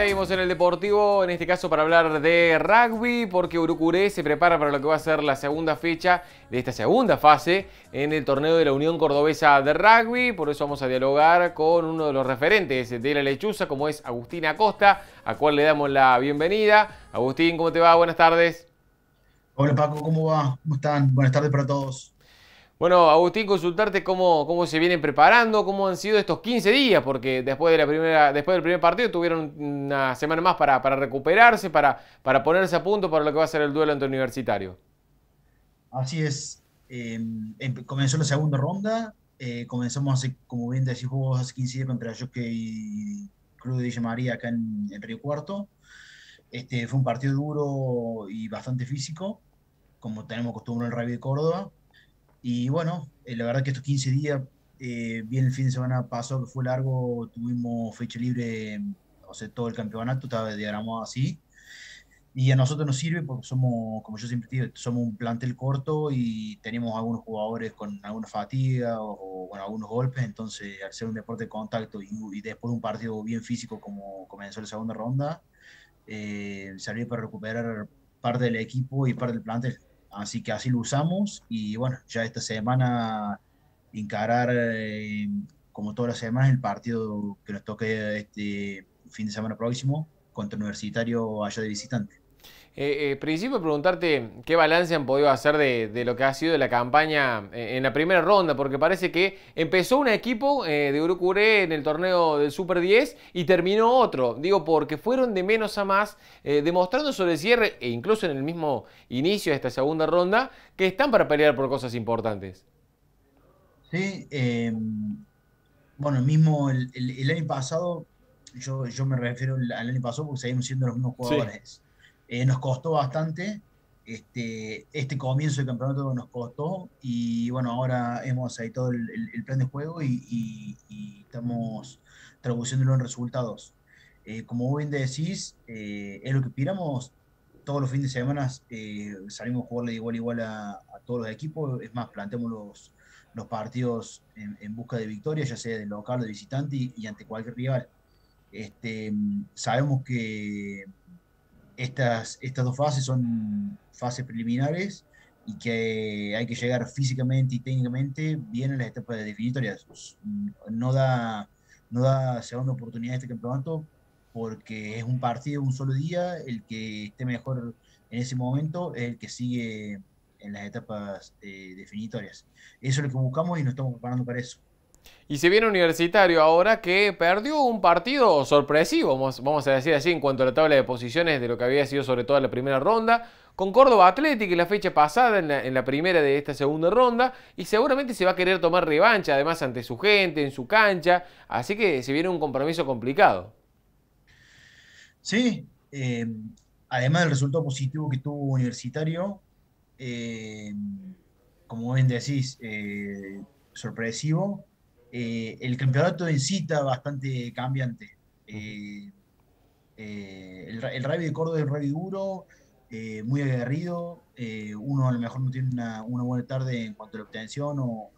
seguimos en el Deportivo, en este caso para hablar de rugby, porque Urucuré se prepara para lo que va a ser la segunda fecha de esta segunda fase en el torneo de la Unión Cordobesa de Rugby. Por eso vamos a dialogar con uno de los referentes de la lechuza, como es Agustín Acosta, a cual le damos la bienvenida. Agustín, ¿cómo te va? Buenas tardes. Hola Paco, ¿cómo va? ¿Cómo están? Buenas tardes para todos. Bueno, Agustín, consultarte cómo, cómo se vienen preparando, cómo han sido estos 15 días, porque después, de la primera, después del primer partido tuvieron una semana más para, para recuperarse, para, para ponerse a punto para lo que va a ser el duelo ante Universitario. Así es. Em, em, comenzó la segunda ronda. Eh, comenzamos hace, como bien decís vos, hace 15 días contra y Club de Villa María acá en, en Río Cuarto. Este, fue un partido duro y bastante físico, como tenemos costumbre en el rugby de Córdoba y bueno, eh, la verdad que estos 15 días, eh, bien el fin de semana pasado que fue largo, tuvimos fecha libre, o sea, todo el campeonato estaba diagramado así. Y a nosotros nos sirve porque somos, como yo siempre digo, somos un plantel corto y tenemos algunos jugadores con alguna fatiga o, con algunos golpes, entonces al ser un deporte de contacto y, después de un partido bien físico como comenzó la segunda ronda, eh, para recuperar parte del equipo y parte del plantel. Así que así lo usamos y bueno, ya esta semana encarar, eh, como todas las semanas, el partido que nos toque este fin de semana próximo contra Universitario allá de visitante. Eh, eh, principio preguntarte qué balance han podido hacer de, lo que ha sido la campaña eh, en la primera ronda, porque parece que empezó un equipo eh, de Urucuré en el torneo del Super 10 y terminó otro. Digo, porque fueron de menos a más, demostrando sobre el cierre e incluso en el mismo inicio de esta segunda ronda, que están para pelear por cosas importantes. Sí, bueno, mismo el, año pasado, yo, yo me refiero al año pasado porque seguimos siendo los mismos jugadores. Eh, nos costó bastante, este, este comienzo del campeonato nos costó y bueno, ahora hemos todo el, el, plan de juego y, estamos traduciéndolo en resultados. Eh, como bien decís, eh, es lo que aspiramos. Todos los fines de semana salimos a jugarle de igual a igual a, todos los equipos. Es más, planteamos los, los partidos en, busca de victoria, ya sea de local de visitante y, ante cualquier rival. Este, sabemos que estas, estas dos fases son fases preliminares y que hay que llegar físicamente y técnicamente bien en las etapas de definitorias. No da, no da segunda oportunidad este campeonato porque es un partido, un solo día, el que esté mejor en ese momento es el que sigue en las etapas eh, definitorias. Eso es lo que buscamos y nos estamos preparando para eso. Y se viene Universitario ahora que perdió un partido sorpresivo, vamos, a decir así, en cuanto a la tabla de posiciones de lo que había sido sobre todo la primera ronda, con Córdoba Atlético en la fecha pasada, en la, primera de esta segunda ronda, y seguramente se va a querer tomar revancha, además ante su gente, en su cancha, así que se viene un compromiso complicado. Sí, eh, además del resultado positivo que tuvo Universitario, eh, como bien decís, eh, sorpresivo, eh, el campeonato en está bastante cambiante. Eh, eh, el, el, de Córdoba es un rugby duro, muy aguerrido. uno a lo mejor no tiene una, buena tarde en cuanto a la obtención o,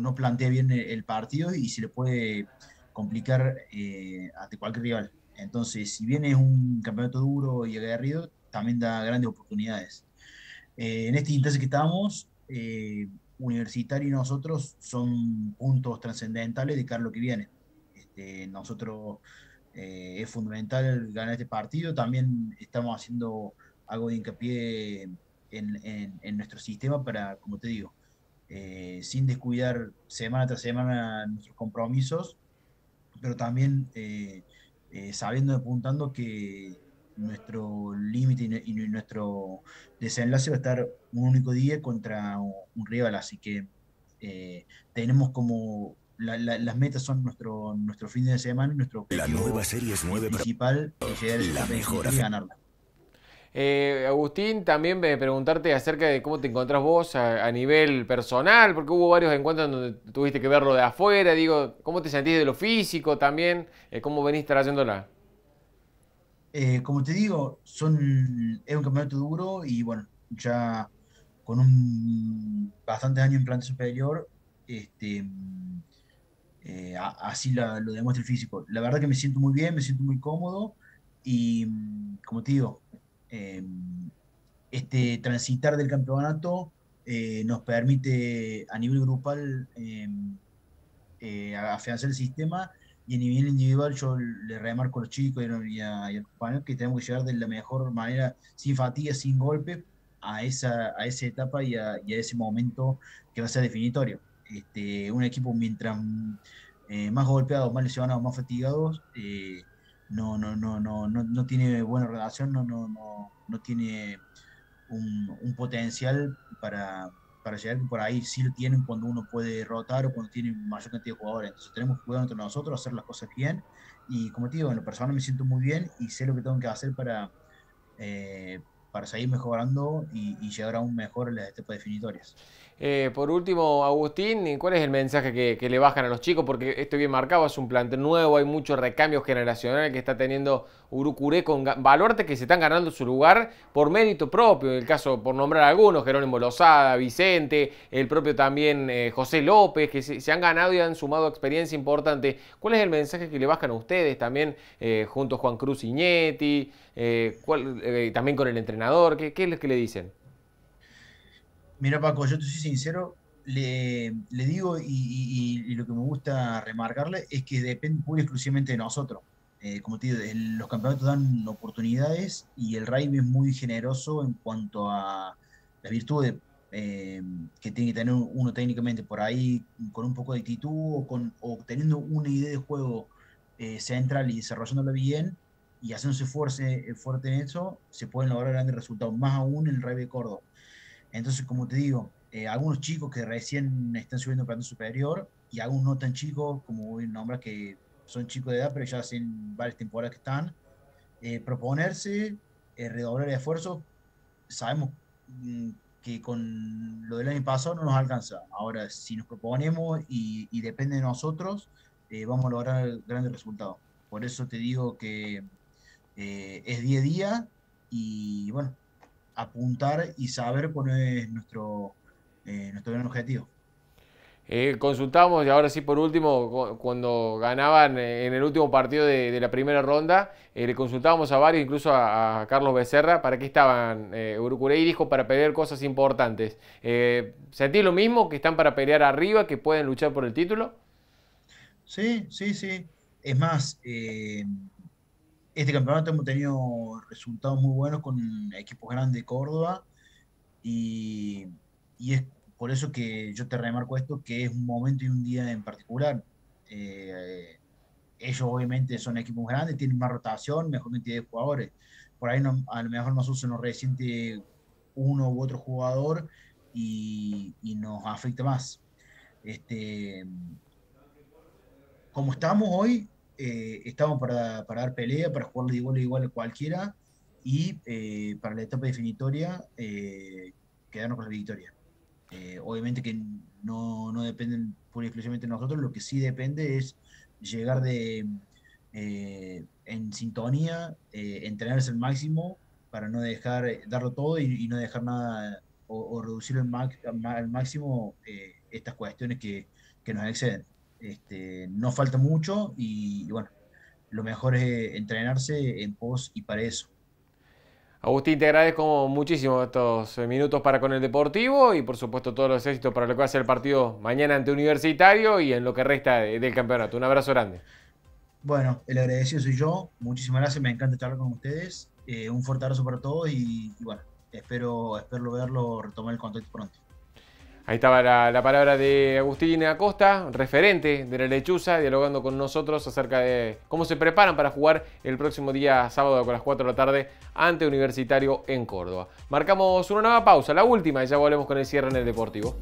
no plantea bien el, partido y se le puede complicar ante cualquier rival. Entonces, si bien es un campeonato duro y aguerrido, también da grandes oportunidades. en este instante que estamos, Universitario y nosotros son puntos trascendentales de cara a lo que viene. Este, nosotros eh, es fundamental ganar este partido. También estamos haciendo algo de hincapié en, nuestro sistema para, como te digo, eh, sin descuidar semana tras semana nuestros compromisos, pero también eh, sabiendo y apuntando que nuestro límite y, nuestro desenlace va a estar un único día contra un rival, así que eh, tenemos como las metas son nuestro, nuestro fin de semana, nuestro la nueva serie es principal la mejor y ganarla. Eh, Agustín, también me preguntarte acerca de cómo te encontrás vos a, nivel personal, porque hubo varios encuentros donde tuviste que verlo de afuera, digo, ¿cómo te sentís de lo físico también? Eh, ¿Cómo venís trayéndola? Eh, como te digo, es un campeonato duro y bueno, ya con un bastantes años en planta superior, este, eh, así lo demuestra el físico. La verdad que me siento muy bien, me siento muy cómodo y, como te digo, em, este transitar del campeonato eh, nos permite a nivel grupal em, afianzar el sistema y a nivel individual yo le remarco a los chicos y a, los compañeros que tenemos que llegar de la mejor manera, sin fatiga, sin golpe, a esa, a esa etapa y a, ese momento que va a ser definitorio. Este, un equipo mientras eh, más golpeados, más lesionados, más fatigados, eh, no, no, no, no, no, no tiene buena relación, no, no, no, no tiene un potencial para, para llegar por ahí sí lo tienen cuando uno puede rotar o cuando tiene mayor cantidad de jugadores. Entonces tenemos que cuidar entre nosotros, hacer las cosas bien. Y como te digo, en lo personal me siento muy bien y sé lo que tengo que hacer para, eh, para seguir mejorando y, llegar aún mejor en las etapas definitorias. Eh, por último, Agustín, ¿cuál es el mensaje que, le bajan a los chicos? Porque esto bien marcado, es un plantel nuevo, hay mucho recambio generacional que está teniendo Urucuré con valores que se están ganando su lugar por mérito propio. En el caso, por nombrar algunos, Jerónimo Lozada, Vicente, el propio también eh, José López, que se, han ganado y han sumado experiencia importante. ¿Cuál es el mensaje que le bajan a ustedes también, eh, junto a Juan Cruz Iñetti, también con el entrenador? ¿Qué, es lo que le dicen? Mira, Paco, yo te soy sincero, le, digo y, lo que me gusta remarcarle es que depende pura exclusivamente de nosotros. Eh, como te digo, los campeonatos dan oportunidades y el rugby es muy generoso en cuanto a las virtudes eh, que tiene que tener uno técnicamente por ahí, con un poco de actitud o, con, teniendo una idea de juego eh, central y desarrollándola bien y haciéndose fuerte, fuerte en eso, se pueden lograr grandes resultados, más aún en el rugby de Córdoba. Entonces, como te digo, eh, algunos chicos que recién están subiendo plano superior y algunos no tan chicos, como voy a nombrar que son chicos de edad, pero ya hacen varias temporadas que están, eh, proponerse, eh, redoblar el esfuerzo. Sabemos mm, que con lo del año pasado no nos alcanza. Ahora, si nos proponemos y, y depende de nosotros, vamos a lograr grandes resultados. Por eso te digo que es día a día y bueno, apuntar y saber cuál es nuestro, eh, nuestro gran objetivo. Eh, consultamos, y ahora sí por último, cuando ganaban eh, en el último partido de, la primera ronda, le consultábamos a varios, incluso a, Carlos Becerra, para qué estaban eh, y dijo para pelear cosas importantes. ¿Sentís lo mismo, que están para pelear arriba, que pueden luchar por el título? Sí, sí, sí. Es más, este campeonato hemos tenido resultados muy buenos con equipos grandes de Córdoba y, es por eso que yo te remarco esto, que es un momento y un día en particular. Eh, ellos obviamente son equipos grandes, tienen más rotación, mejor cantidad de jugadores. Por ahí a lo mejor nosotros nos resiente uno u otro jugador y, y nos afecta más. Este, como estamos hoy, eh, estamos para, para, dar pelea, para jugar de igual a igual a cualquiera y eh, para la etapa definitoria eh, quedarnos con la victoria. obviamente que no, no dependen pura y exclusivamente de nosotros, lo que sí depende es llegar de en sintonía, entrenarse al máximo para no dejar, darlo todo y, no dejar nada o, reducir al, máximo estas cuestiones que, que nos exceden. Este, no falta mucho y, bueno, lo mejor es entrenarse en pos y para eso. Agustín, te agradezco muchísimo estos minutos para con el Deportivo y por supuesto todos los éxitos para lo que va a ser el partido mañana ante Universitario y en lo que resta del campeonato. Un abrazo grande. Bueno, el agradecido soy yo. Muchísimas gracias, me encanta charlar con ustedes. Eh, un fuerte abrazo para todos y, y bueno, espero, espero verlo, retomar el contacto pronto. Ahí estaba la, palabra de Agustín Acosta, referente de la lechuza, dialogando con nosotros acerca de cómo se preparan para jugar el próximo día sábado a las 4 de la tarde ante Universitario en Córdoba. Marcamos una nueva pausa, la última, y ya volvemos con el cierre en el Deportivo.